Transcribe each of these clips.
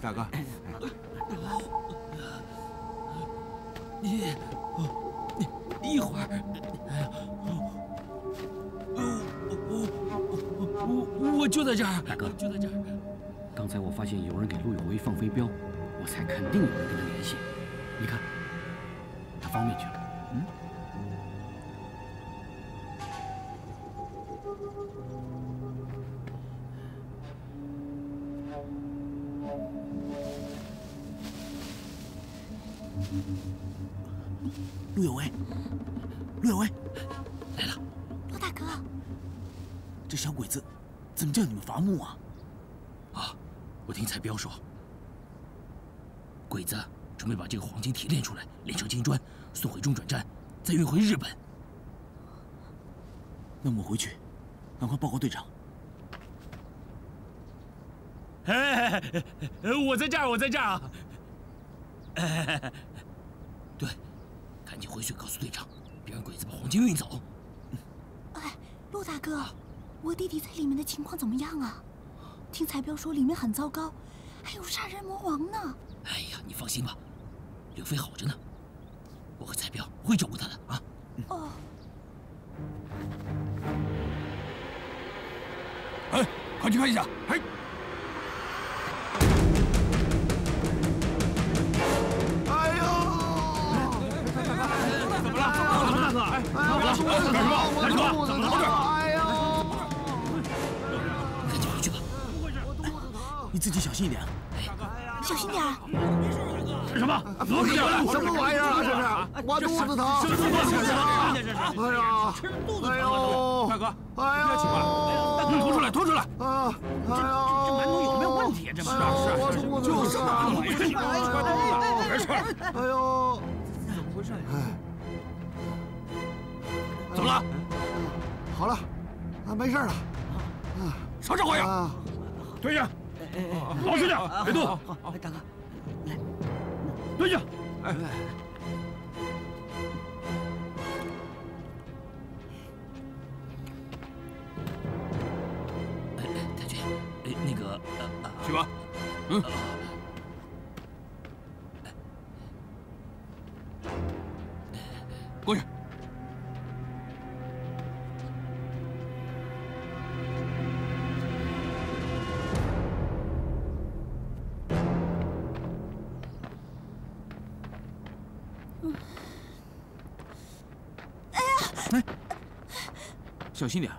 大哥，你你一会儿，哎呀，我我我就在这儿，大哥就在这儿。刚才我发现有人给陆有为放飞镖，我才肯定有人跟他联系。你看，他方便去了。嗯，这小鬼子怎么叫你们伐木啊？啊，我听彩彪说，鬼子准备把这个黄金提炼出来，炼成金砖，送回中转站，再运回日本。那我们回去，赶快报告队长。哎，我在这儿，我在这儿啊！哎，对，赶紧回去告诉队长，别让鬼子把黄金运走。哎，陆大哥，我弟弟在里面的情况怎么样啊？听彩彪说里面很糟糕，还有杀人魔王呢。哎呀，你放心吧，刘飞好着呢，我和彩彪会照顾他的啊。哦，哎，快去看一下，哎。哎呦！怎么了？怎么了，大哥？哎，怎么了？干什么？干什么？怎么了？你自己小心一点。小心点儿。是什么？怎么回事？什么玩意儿啊？这是？我肚子疼。什么肚子疼？哎呀！哎呦！大哥，哎呦！别奇怪了，拖出来，拖出来！啊！哎呦！这馒头有没有问题啊？这是啊是啊是，就是馒头，没事，没事。哎呦！怎么回事？哎，怎么了？好了，啊，没事了。啊，啥这玩意儿？蹲下，老实点，别动。好，大哥，来，蹲下。哎。太君，哎那个，呃，去吧。嗯。过去。小心点。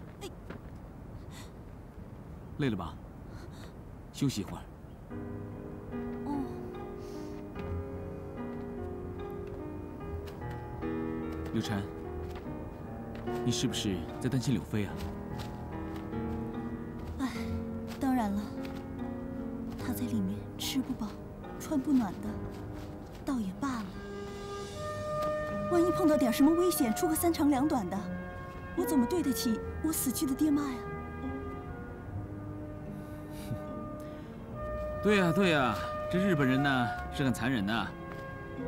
累了吧？休息一会儿。哦，刘禅，你是不是在担心柳飞啊？哎，当然了，他在里面吃不饱，穿不暖的，倒也罢了。万一碰到点什么危险，出个三长两短的，怎么对得起我死去的爹妈呀？对呀对呀，这日本人呢是很残忍的，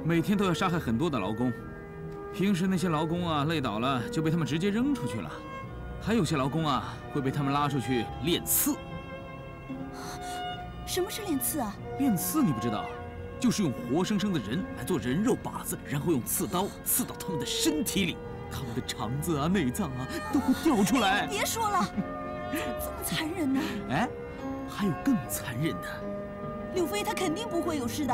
每天都要杀害很多的劳工。平时那些劳工啊累倒了就被他们直接扔出去了，还有些劳工啊会被他们拉出去练刺。什么是练刺啊？练刺你不知道，就是用活生生的人来做人肉靶子，然后用刺刀刺到他们的身体里，他们的肠子啊、内脏啊都会掉出来。别说了，这么残忍呢？哎，还有更残忍的。柳飞他肯定不会有事的，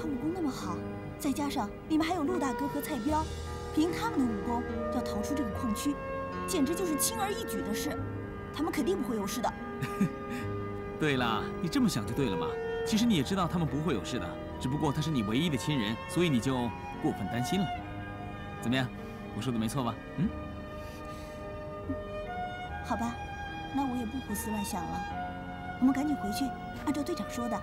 他武功那么好，再加上里面还有陆大哥和蔡彪，凭他们的武功要逃出这个矿区，简直就是轻而易举的事，他们肯定不会有事的。对了，你这么想就对了嘛。其实你也知道他们不会有事的，只不过他是你唯一的亲人，所以你就过分担心了。怎么样，我说的没错吧？嗯。好吧，那我也不胡思乱想了，我们赶紧回去。按照队长说的，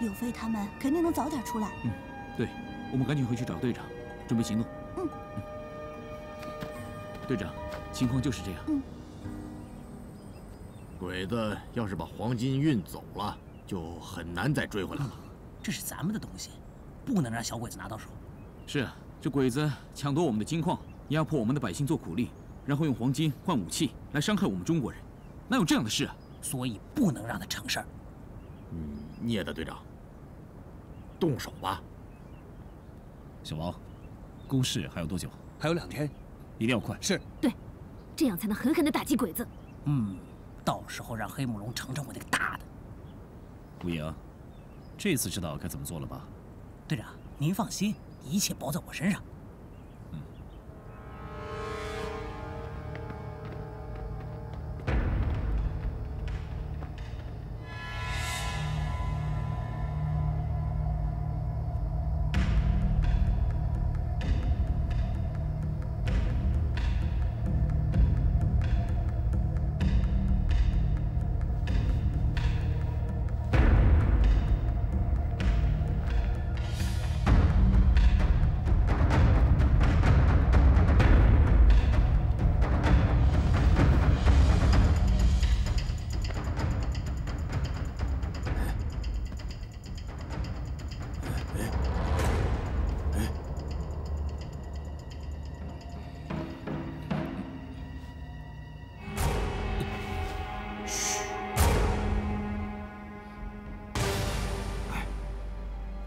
柳飞他们肯定能早点出来。嗯，对，我们赶紧回去找队长，准备行动。嗯。队长，情况就是这样。嗯。鬼子要是把黄金运走了，就很难再追回来了。这是咱们的东西，不能让小鬼子拿到手。是啊，这鬼子抢夺我们的金矿，压迫我们的百姓做苦力，然后用黄金换武器来伤害我们中国人，哪有这样的事啊？所以不能让他成事儿。嗯。聂大队长，动手吧。小王，攻势还有多久？还有两天，一定要快。是。对，这样才能狠狠地打击鬼子。嗯，到时候让黑木龙尝尝我那个大的。吴莹，这次知道该怎么做了吧？队长，您放心，一切包在我身上。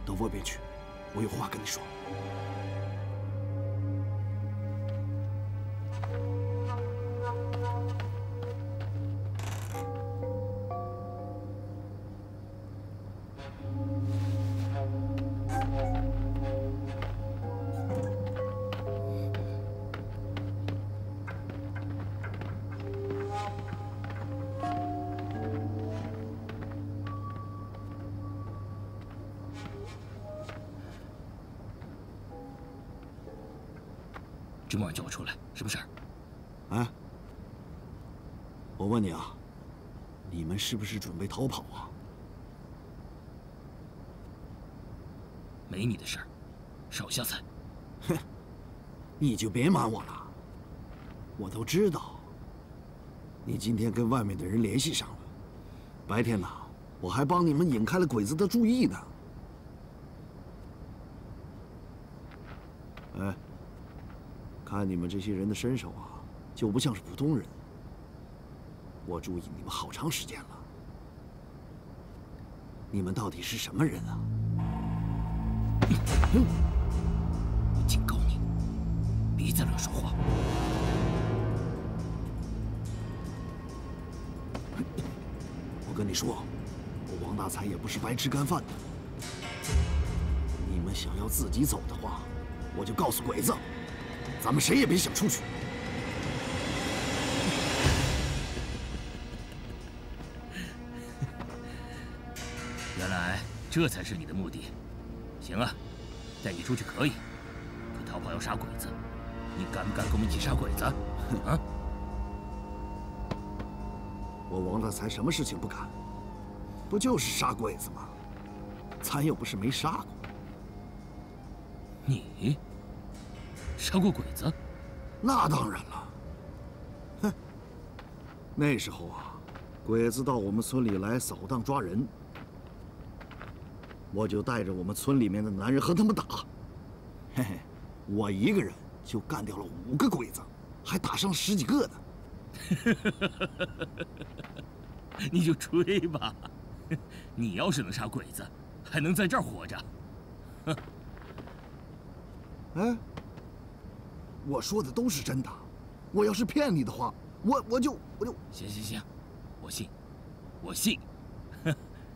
到外边去，我有话跟你说。是不是准备逃跑啊？没你的事儿，少瞎猜。哼，你就别瞒我了。我都知道，你今天跟外面的人联系上了。白天呢，我还帮你们引开了鬼子的注意呢。哎，看你们这些人的身手啊，就不像是普通人。我注意你们好长时间了，你们到底是什么人啊？我警告你，别再乱说话。我跟你说，我王大才也不是白吃干饭的。你们想要自己走的话，我就告诉鬼子，咱们谁也别想出去。这才是你的目的。行啊，带你出去可以，可逃跑要杀鬼子，你敢不敢跟我们一起杀鬼子？啊！我王大才什么事情不敢？不就是杀鬼子吗？咱又不是没杀过。你杀过鬼子？那当然了。哼，那时候啊，鬼子到我们村里来扫荡抓人，我就带着我们村里面的男人和他们打。嘿嘿，我一个人就干掉了五个鬼子，还打伤十几个呢。你就吹吧，你要是能杀鬼子，还能在这儿活着？哼！哎，我说的都是真的，我要是骗你的话，我我就我就……行行行，我信，我信，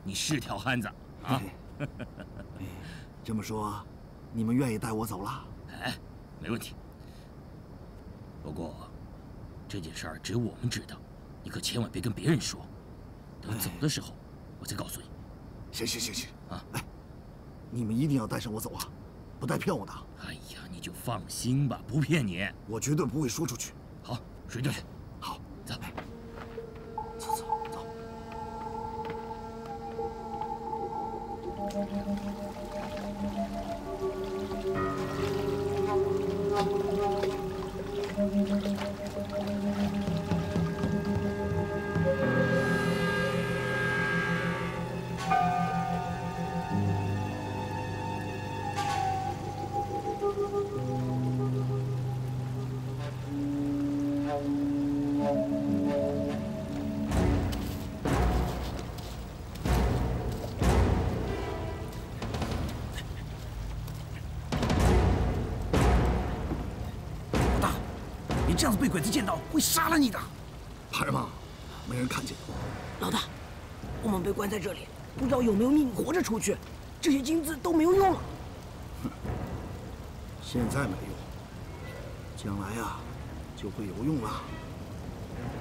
你是条汉子啊！这么说，你们愿意带我走了？哎，没问题。不过。这件事儿只有我们知道，你可千万别跟别人说。等走的时候，我再告诉你。行行行行啊！哎，你们一定要带上我走啊，不带骗我的。哎呀，你就放心吧，不骗你。我绝对不会说出去。好，睡觉去。这样子被鬼子见到会杀了你的。怕什么？没人看见。老大，我们被关在这里，不知道有没有命活着出去。这些金子都没有用了。哼，现在没用，将来呀，就会有用了。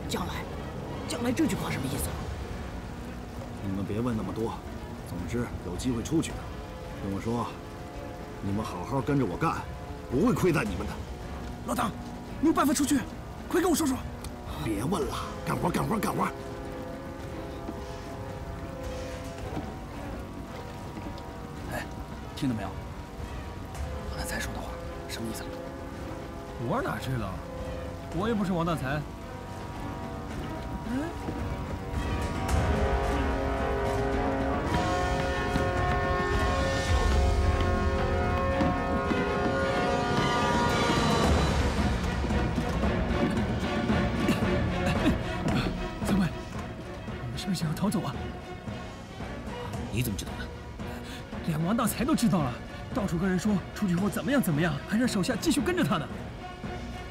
将来，将来这句话什么意思？你们别问那么多。总之，有机会出去的，跟我说，你们好好跟着我干，不会亏待你们的。老大，你有办法出去？快跟我说说。别问了，干活，干活，干活。哎，听到没有？王大才说的话什么意思？我哪知道？我又不是王大才。嗯。连王大才都知道了，到处跟人说出去后怎么样怎么样，还让手下继续跟着他呢。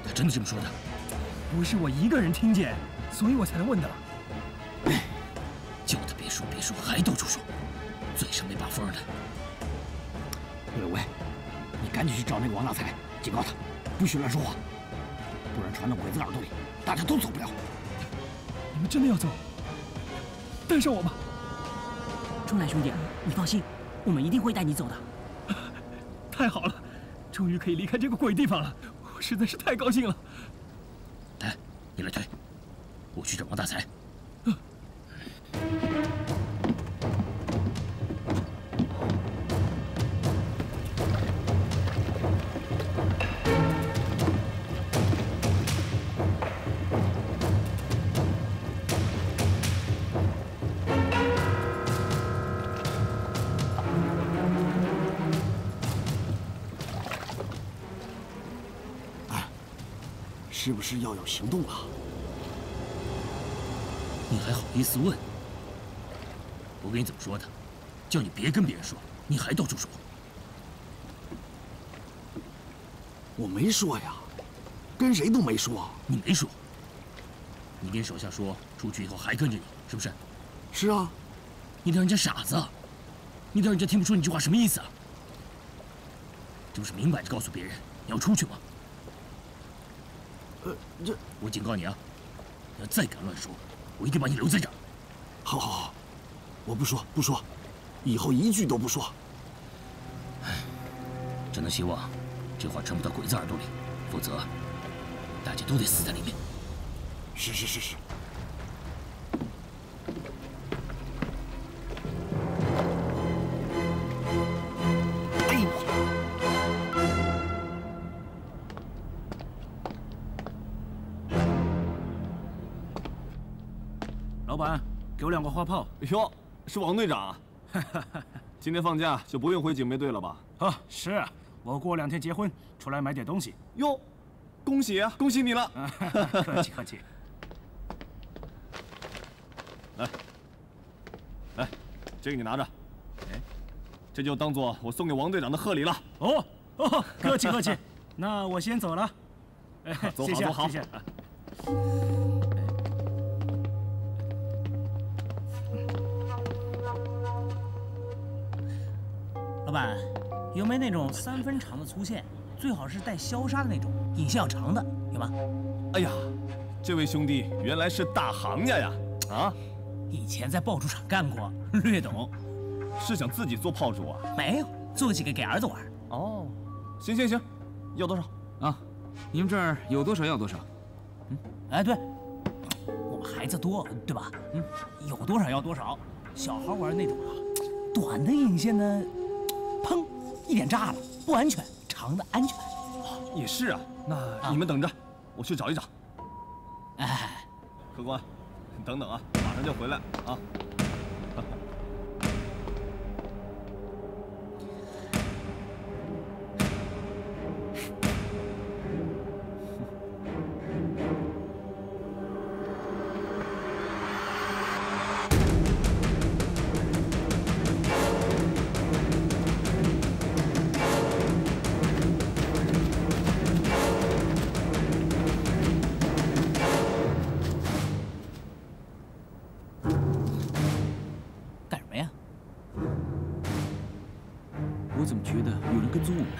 他真的这么说的？不是我一个人听见，所以我才能问的。叫他别说别说，还到处说，嘴上没把风的。陆有为，你赶紧去找那个王大才，警告他，不许乱说话，不然传到鬼子耳朵里，大家都走不了。你们真的要走？带上我吧，钟南兄弟，你放心，我们一定会带你走的。太好了，终于可以离开这个鬼地方了，我实在是太高兴了。是不是要有行动了？你还好意思问？我跟你怎么说的？叫你别跟别人说，你还到处说。我没说呀，跟谁都没说。你没说。你跟手下说出去以后还跟着你，是不是？是啊。你当人家傻子？你当人家听不出你这话什么意思啊？这不是明摆着告诉别人你要出去吗？呃，这我警告你啊！你要再敢乱说，我一定把你留在这儿。好，好，好，我不说，不说，以后一句都不说。哎，只能希望这话传不到鬼子耳朵里，否则大家都得死在里面。是是是是。花炮。哟，是王队长。今天放假就不用回警备队了吧？啊，是啊，我过两天结婚，出来买点东西。哟，恭喜啊，恭喜你了！客气客气。来，来，这个你拿着。哎，这就当做我送给王队长的贺礼了。哦哦，客气客气。那我先走了。走好走好。谢谢。板，有没有那种三分长的粗线？最好是带消杀的那种，引线要长的，有吗？哎呀，这位兄弟原来是大行家呀！啊，以前在爆竹厂干过，略懂。是想自己做炮竹啊？没有，做几个给儿子玩。哦，行行行，要多少？啊，你们这儿有多少要多少。嗯，哎，对，我们孩子多，对吧？嗯，有多少要多少。小孩玩那种啊，短的引线呢？砰！一点炸了，不安全。长的安全。也是啊，那你们等着，我去找一找。哎，客官，等等啊，马上就回来啊。有人跟踪我们呢？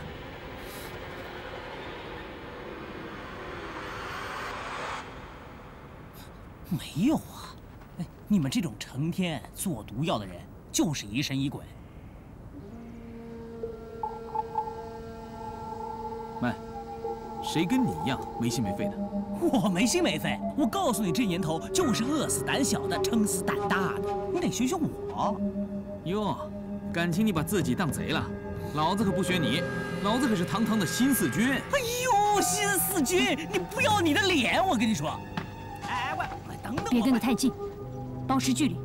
没有啊！哎，你们这种成天做毒药的人，就是疑神疑鬼。喂，谁跟你一样没心没肺的？我没心没肺，我告诉你，这年头就是饿死胆小的，撑死胆大的。你得学学我。哟，感情你把自己当贼了？老子可不学你，老子可是堂堂的新四军。哎呦，新四军，你不要你的脸！我跟你说。哎喂，等等别跟得太近，保持距离。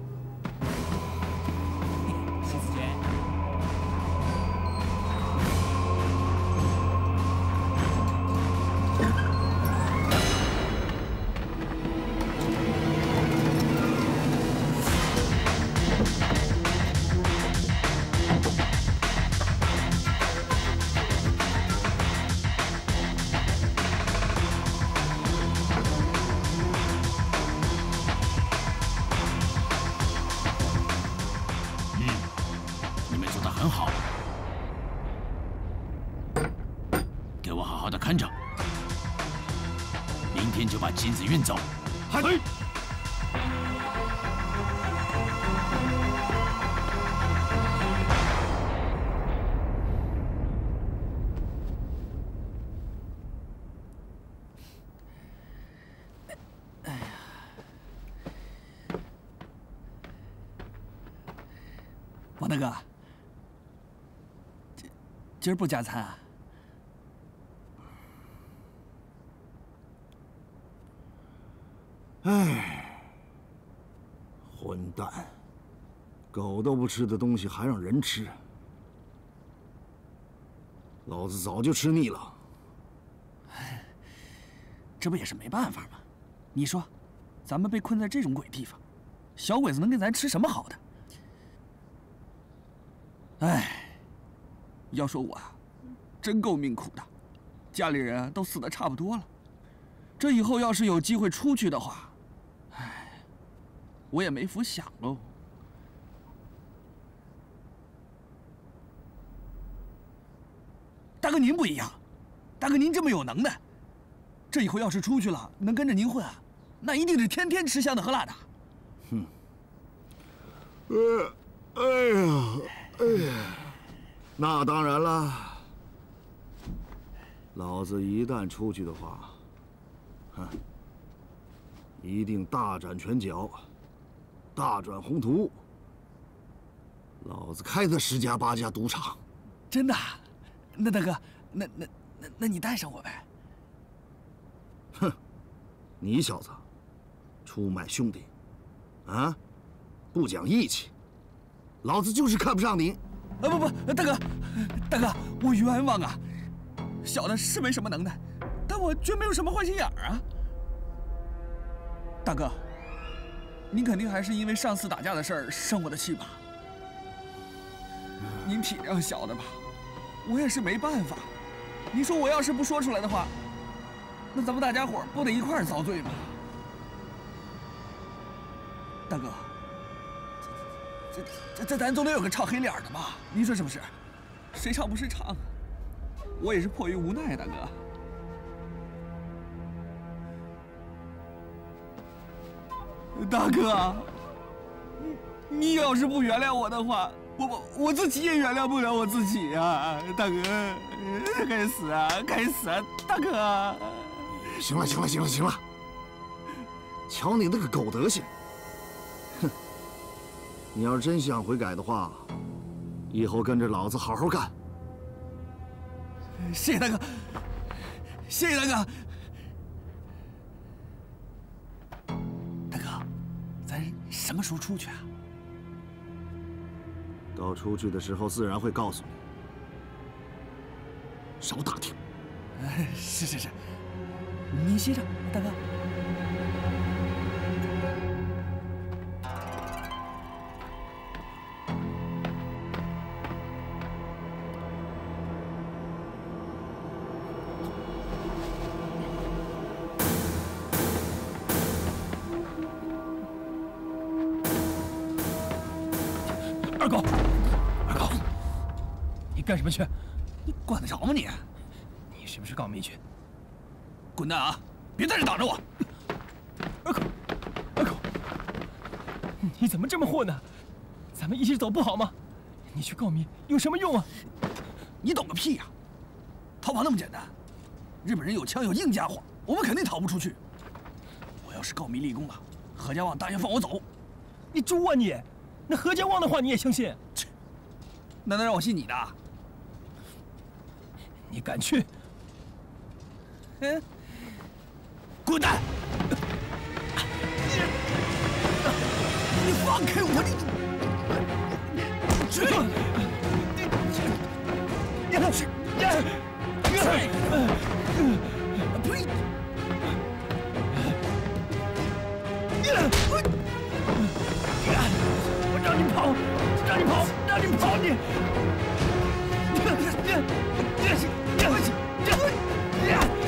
金子运走。嘿。王大哥，今今儿不加餐啊？唉，混蛋，狗都不吃的东西还让人吃，老子早就吃腻了。这不也是没办法吗？你说，咱们被困在这种鬼地方，小鬼子能给咱吃什么好的？哎，要说我啊，真够命苦的，家里人都死的差不多了。这以后要是有机会出去的话，哎，我也没福享喽。大哥您不一样，大哥您这么有能耐，这以后要是出去了，能跟着您混啊，那一定是天天吃香的喝辣的。哼，呃，哎呀，哎呀，那当然了。老子一旦出去的话，哼，一定大展拳脚，大展宏图。老子开的十家八家赌场，真的？那大哥，那那那那你带上我呗？哼，你小子出卖兄弟，啊，不讲义气，老子就是看不上你。啊不不，大哥，大哥，我冤枉啊！小的是没什么能耐，但我绝没有什么坏心眼儿啊。大哥，您肯定还是因为上次打架的事儿生我的气吧？您体谅小的吧，我也是没办法。你说我要是不说出来的话，那咱们大家伙不得一块儿遭罪吗？大哥，这这这咱总得有个唱黑脸的吧？您说是不是？谁唱不是唱？我也是迫于无奈，大哥。大哥，你你要是不原谅我的话，我我我自己也原谅不了我自己呀，大哥，该死啊，该死啊，大哥！行了，行了，行了，行了！瞧你那个狗德行！哼，你要是真想悔改的话，以后跟着老子好好干。谢谢大哥，谢谢大哥。大哥，咱什么时候出去啊？到出去的时候自然会告诉你。少打听。是是是，你歇着，大哥。二狗，干什么去？你管得着吗你？你是不是告密去？滚蛋啊！别在这挡着我！二狗，二狗，你怎么这么混呢？咱们一起走不好吗？你去告密有什么用啊？你懂个屁呀！逃跑那么简单？日本人有枪有硬家伙，我们肯定逃不出去。我要是告密立功了，何家旺答应放我走。你猪啊你！那何家旺的话你也相信？切！难道让我信你的？你敢去？嗯，滚蛋！你放开我！你！去！你去！呸！我让你跑，让你跑，让你跑！你！二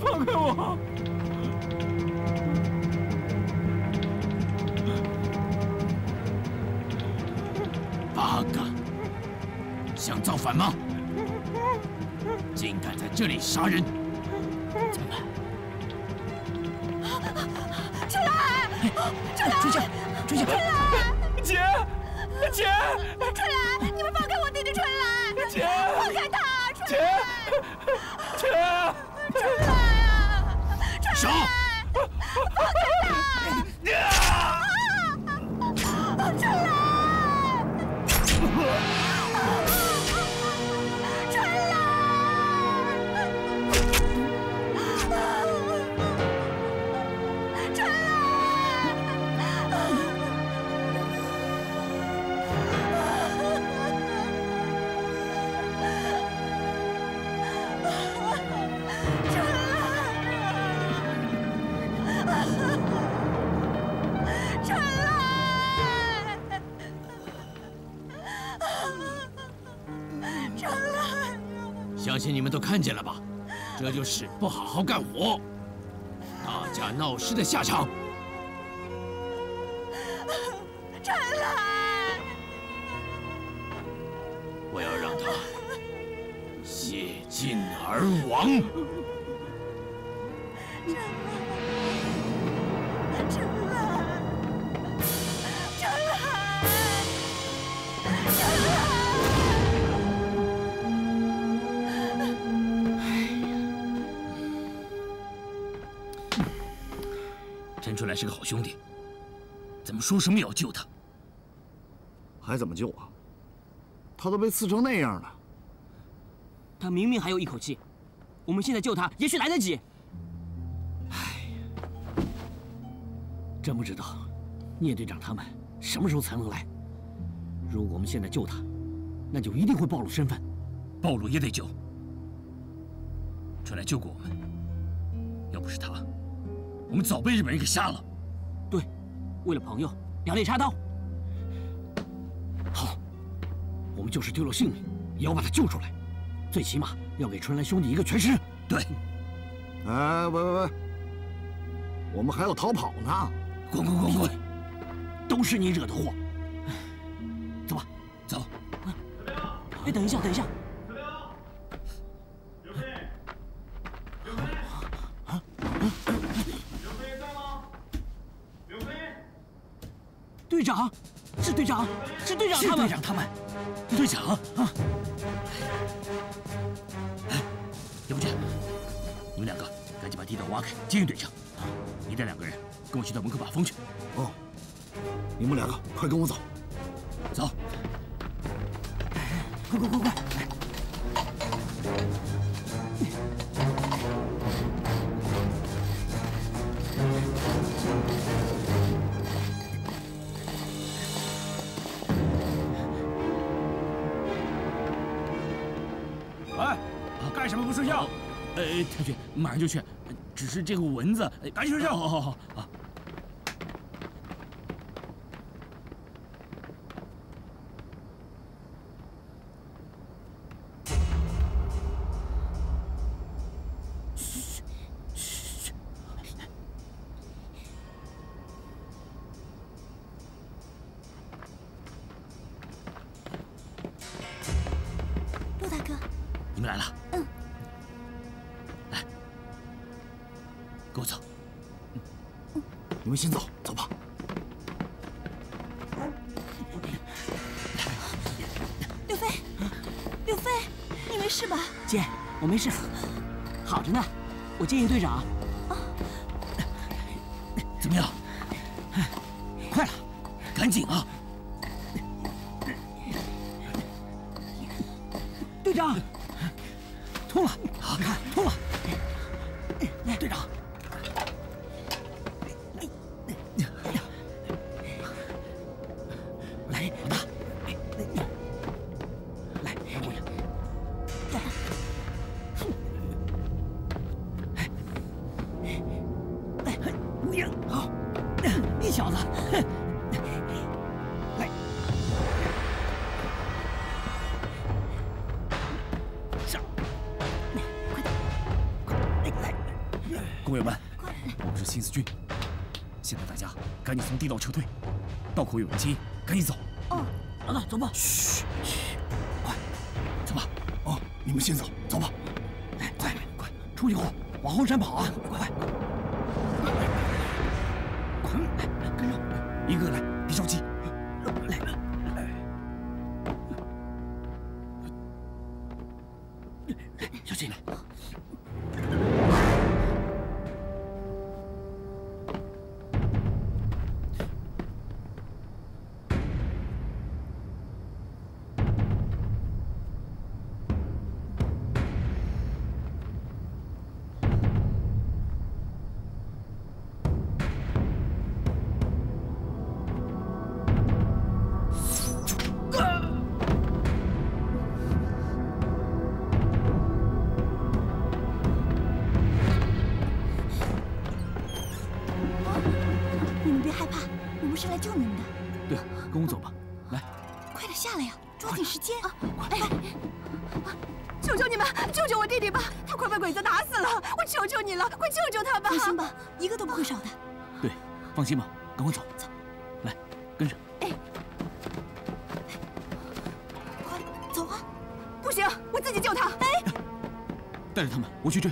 放开我！八嘎！想造反吗？竟敢在这里杀人！怎么办？春来，春来，追下，追下！相信你们都看见了吧？这就是不好好干活，打架闹事的下场。是个好兄弟，怎么说什么也要救他？还怎么救啊？他都被刺成那样了。他明明还有一口气，我们现在救他也许来得及。哎真不知道，聂队长他们什么时候才能来？如果我们现在救他，那就一定会暴露身份。暴露也得救。春来救过我们，要不是他，我们早被日本人给杀了。对，为了朋友，两肋插刀。好，我我们就是丢了性命，也要把他救出来，最起码要给春兰兄弟一个全尸。对。哎，喂喂喂，我们还要逃跑呢！滚滚滚滚！都是你惹的祸。走吧，走。哎，等一下，等一下。长，是队长，是队长他们。队长他们，队长啊！哎，要不这样，你们两个赶紧把地道挖开，接应队长。你带两个人跟我去到门口把风去。哦，你们两个快跟我走，走。快快快快！马上就去。只是这个蚊子，赶紧睡觉。好好好！电影队长小子，哼来。上，快点，快来！工友们，我们是新四军，现在大家赶紧从地道撤退，道口有人接应，赶紧走。哦，老大，走吧。嘘，嘘，快，走吧。哦，你们先走，走吧。来，快快，出去后往后山跑啊！快，快，一个来。害怕，我们是来救你们的。对，跟我走吧。来，快点下来呀，抓紧时间啊！哎，求求你们，救救我弟弟吧！他快被鬼子打死了，我求求你了，快救救他吧！放心吧，一个都不会少的。对，放心吧，赶快走。走，来，跟上。哎，快走啊！不行，我自己救他。哎，带着他们，我去追。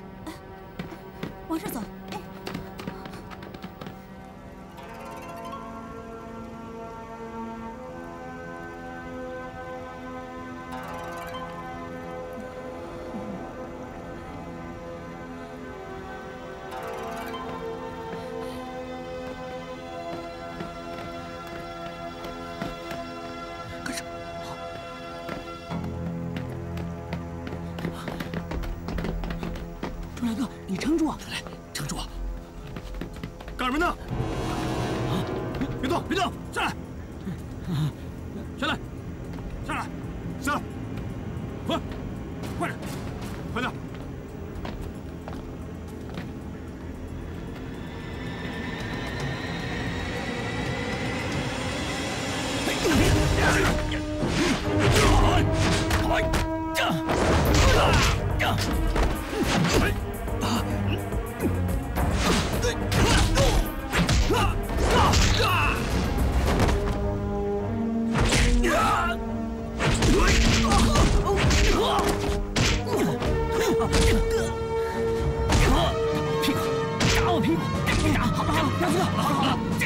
打我屁股，打屁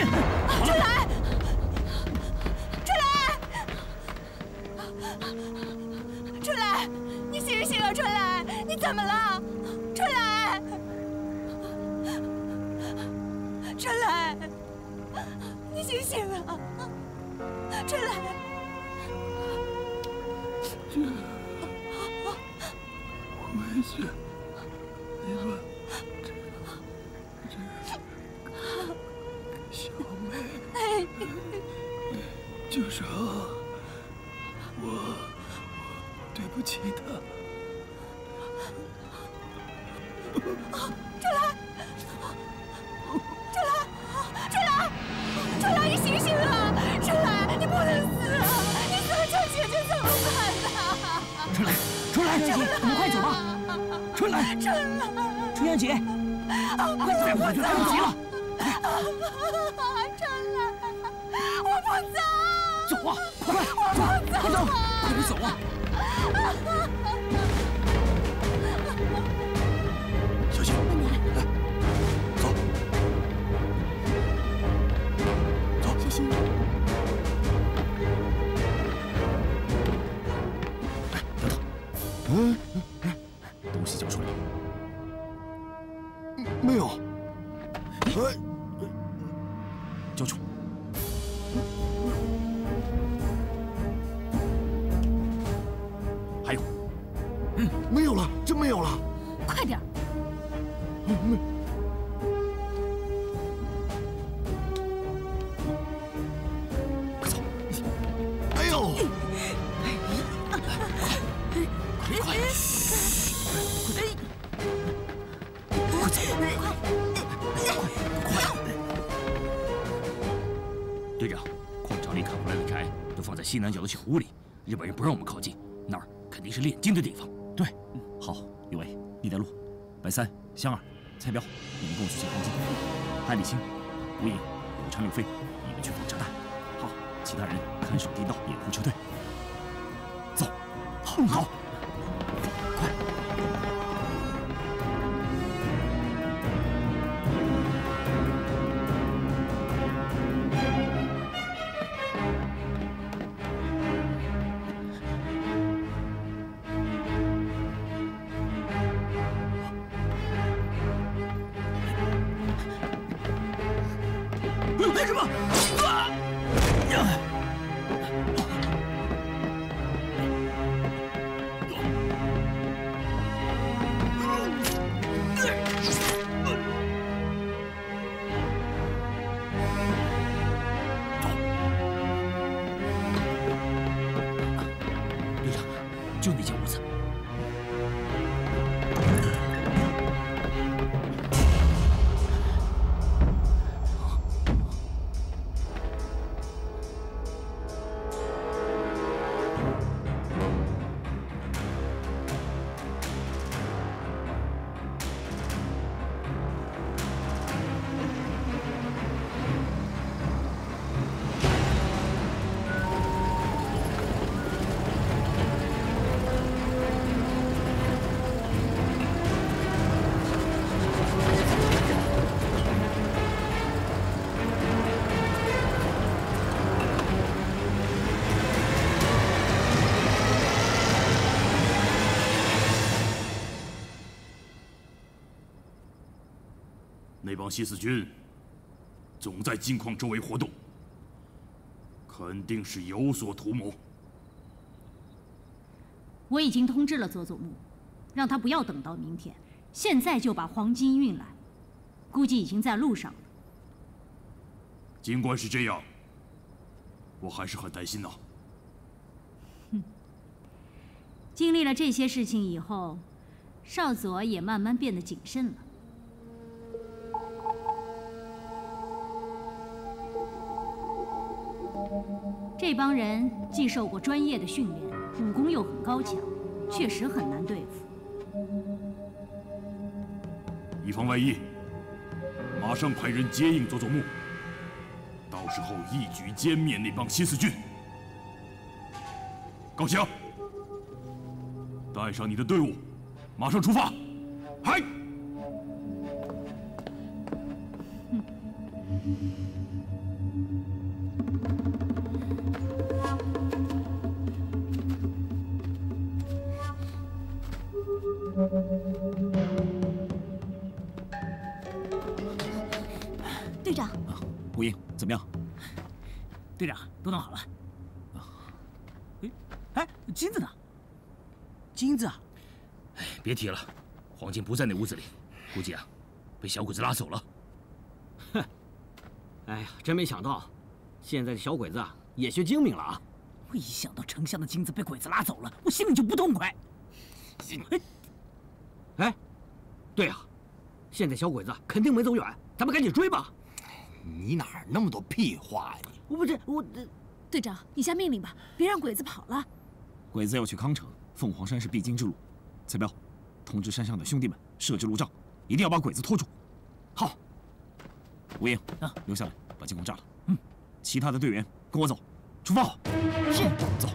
股。春兰春阳姐，我们快走吧。春兰，春兰，春阳姐，快走，就来不及了。春兰，我不走。走啊，快，快，快走，快点走啊！小心，走，走，小心。西南角的小屋里，日本人不让我们靠近，那儿肯定是炼金的地方。对，好，有为，你带路。白三、香儿、蔡彪，你们跟我去捡黄金。韩立新、吴影、柳昌、柳飞，你们去放炸弹。好，其他人看守地道，掩护车队。走，好。帮西四军总在金矿周围活动，肯定是有所图谋。我已经通知了佐佐木，让他不要等到明天，现在就把黄金运来，估计已经在路上了。尽管是这样，我还是很担心呐。哼，经历了这些事情以后，少佐也慢慢变得谨慎了。这帮人既受过专业的训练，武功又很高强，确实很难对付。以防万一，马上派人接应佐佐木，到时候一举歼灭那帮新四军。高翔，带上你的队伍，马上出发。嗨！吴英，怎么样？队长，都弄好了。哎，哎，金子呢？金子啊！哎，别提了，黄金不在那屋子里，估计啊，被小鬼子拉走了。哼！哎呀，真没想到，现在的小鬼子啊，也学精明了啊！我一想到丞相的金子被鬼子拉走了，我心里就不痛快。哎，对啊，现在小鬼子肯定没走远，咱们赶紧追吧。你哪儿那么多屁话呀？你我不是我，队长，你下命令吧，别让鬼子跑了。鬼子要去康城，凤凰山是必经之路。蔡彪，通知山上的兄弟们设置路障，一定要把鬼子拖住。好。吴英，啊，留下来把金矿炸了。嗯，其他的队员跟我走，出发。是。走。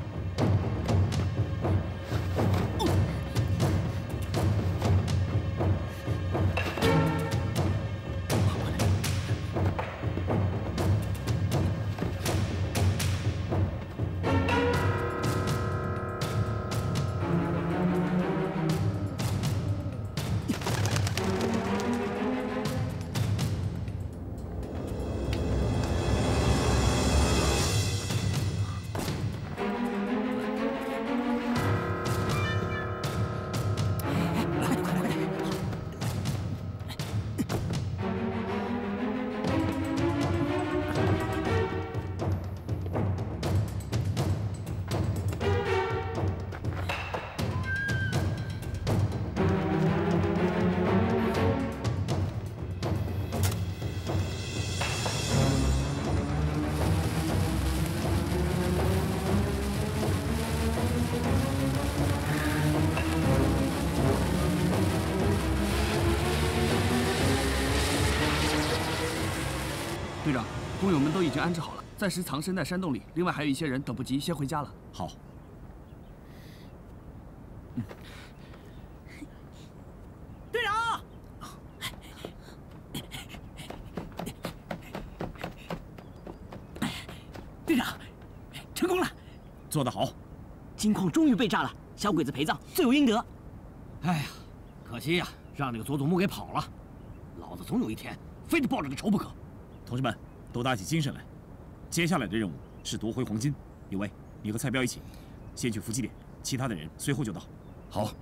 工友们都已经安置好了，暂时藏身在山洞里。另外还有一些人等不及，先回家了。好。队长，队长，成功了！做得好。金矿终于被炸了，小鬼子陪葬，罪有应得。哎呀，可惜呀，让那个佐佐木给跑了。老子总有一天非得报这个仇不可。同志们，都打起精神来！接下来的任务是夺回黄金。有为，你和蔡彪一起，先去伏击点，其他的人随后就到。好。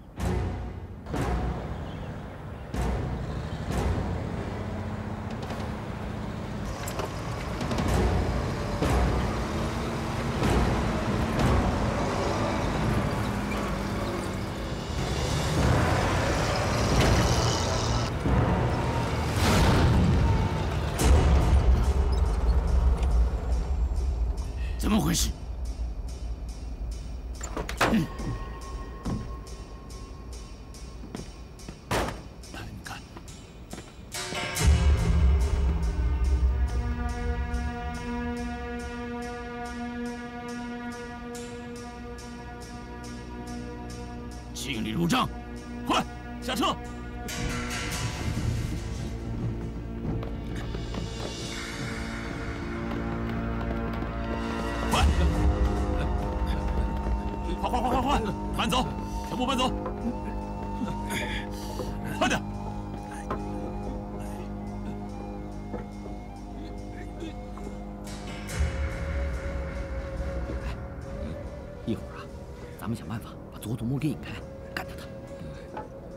办法把佐佐木给引开，干掉他。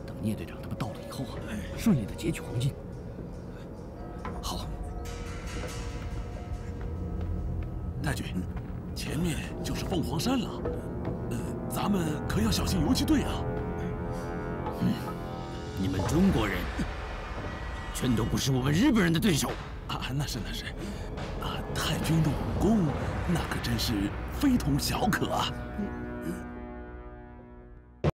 等聂队长他们到了以后啊，顺利的劫取黄金。好。太君，前面就是凤凰山了，呃，咱们可要小心游击队啊！嗯，你们中国人全都不是我们日本人的对手啊！那是那是，啊，太君的武功那可真是非同小可啊！